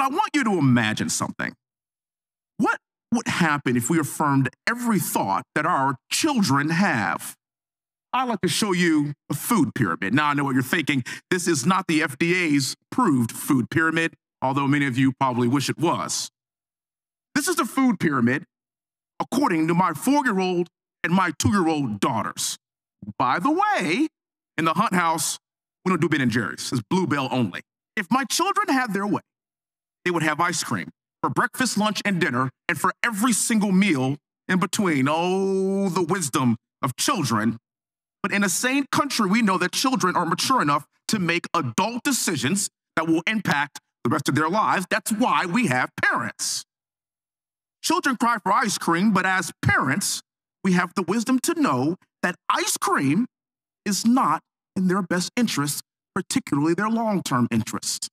But I want you to imagine something. What would happen if we affirmed every thought that our children have? I'd like to show you a food pyramid. Now, I know what you're thinking. This is not the FDA's approved food pyramid, although many of you probably wish it was. This is the food pyramid according to my four year old and my two year old daughters. By the way, in the Hunt House, we don't do Ben and Jerry's, it's Blue Bell only. If my children had their way, they would have ice cream for breakfast, lunch, and dinner, and for every single meal in between. Oh, the wisdom of children. But in a sane country, we know that children are mature enough to make adult decisions that will impact the rest of their lives. That's why we have parents. Children cry for ice cream, but as parents, we have the wisdom to know that ice cream is not in their best interest, particularly their long term interest.